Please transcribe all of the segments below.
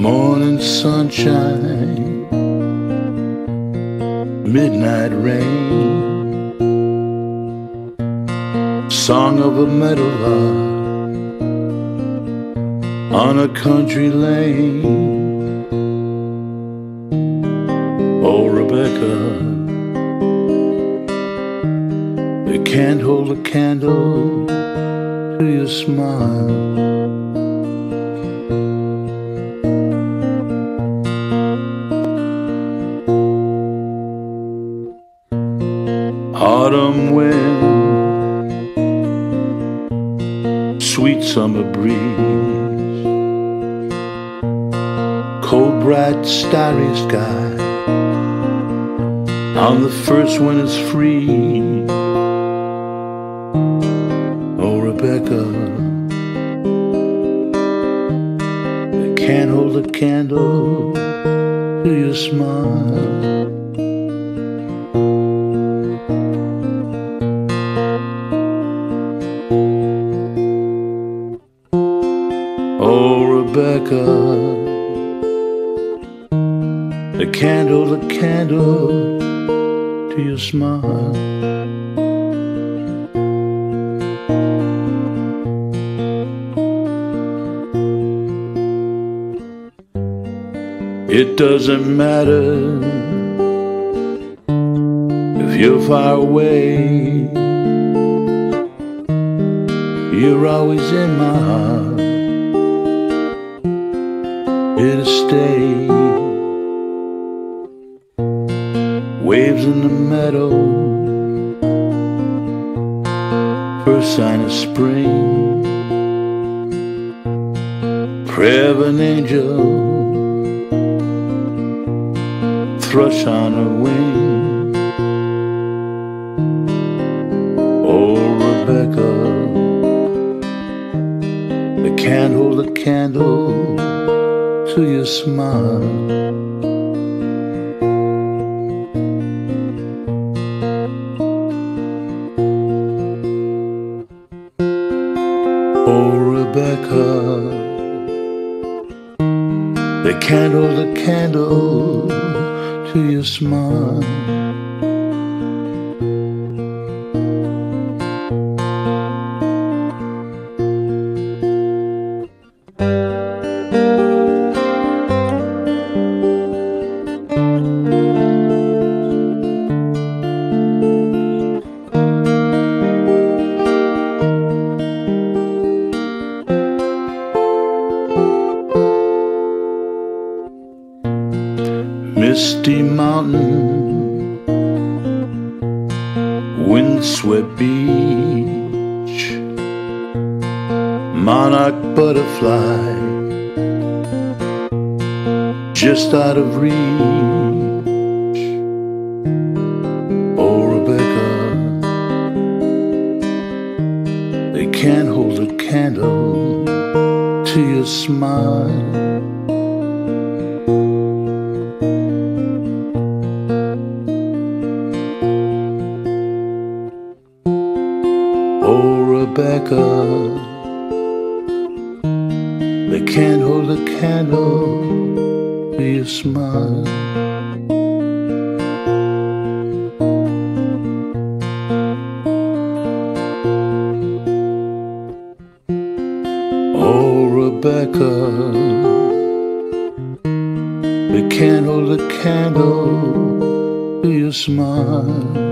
morning sunshine, midnight rain, song of a meadowlark on a country lane. Oh, Rebecca, you can't hold a candle to your smile. Autumn wind, sweet summer breeze, cold, bright, starry sky. On the first when it's free. Oh, Rebecca, I can't hold a candle to your smile. Rebecca, a candle, a candle to your smile. It doesn't matter if you're far away, you're always in my heart here to stay. Waves in the meadow, first sign of spring. Prayer of an angel, thrush on a wing. Oh, Rebecca, I can't hold a candle to your smile. Oh, Rebecca, can't hold a candle to your smile. Misty mountain, windswept beach, monarch butterfly, just out of reach. Oh, Rebecca, they can't hold a candle to your smile. Rebecca, they can't hold a candle to your smile. Oh, Rebecca, they can't hold a candle to your smile.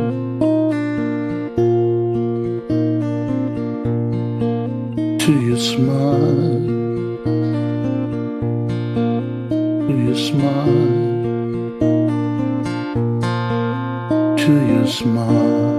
To your smile, to your smile, to your smile.